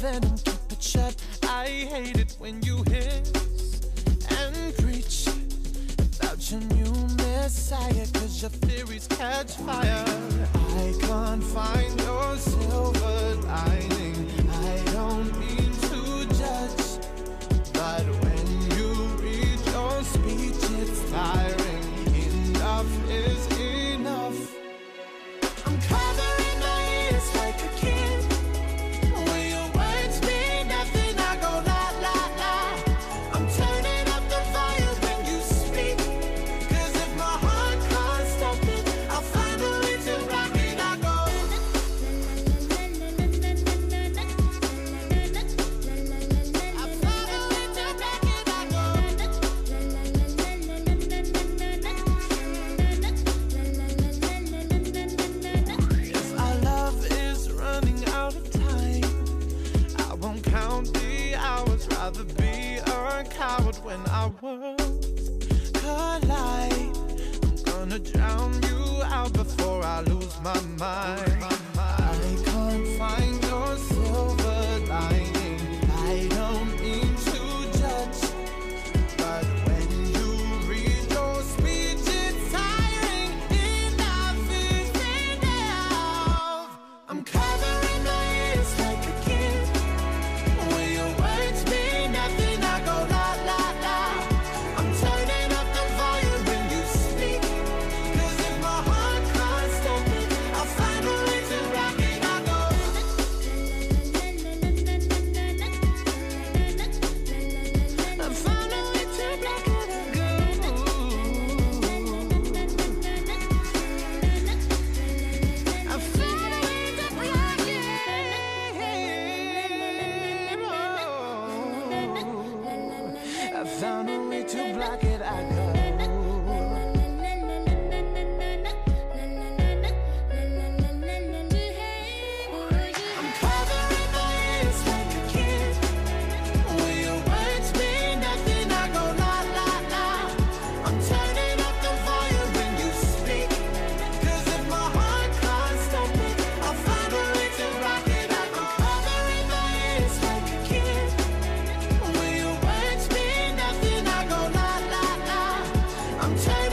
venom, keep it shut. I hate it when you hiss and preach about your new messiah, cause your theories catch fire. I can't find your out when our worlds collide. I'm gonna drown you out before I lose my mind. I found a way to block it. I could. I'm tired.